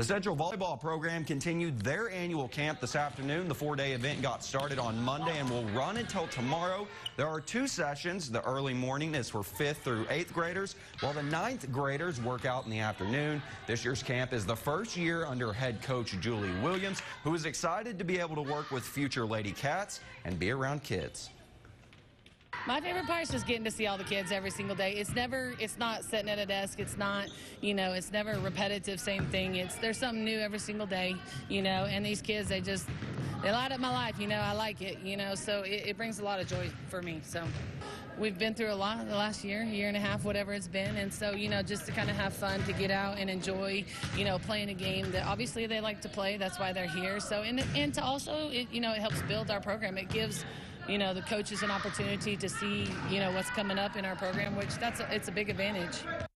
The Central Volleyball program continued their annual camp this afternoon. The four-day event got started on Monday and will run until tomorrow. There are two sessions. The early morning is for 5th through 8th graders, while the ninth graders work out in the afternoon. This year's camp is the first year under head coach Julie Williams, who is excited to be able to work with future Lady Cats and be around kids. My favorite part is just getting to see all the kids every single day. It's never, it's not sitting at a desk. It's not, you know, it's never repetitive, same thing. It's there's something new every single day, you know. And these kids, they just, they light up my life. You know, I like it, you know. So it, it brings a lot of joy for me. So we've been through a lot the last year, year and a half, whatever it's been. And so, you know, just to kind of have fun, to get out and enjoy, you know, playing a game that obviously they like to play. That's why they're here. So, and, and to also, it, you know, it helps build our program. It gives you know the coaches an opportunity to see you know what's coming up in our program which that's a, it's a big advantage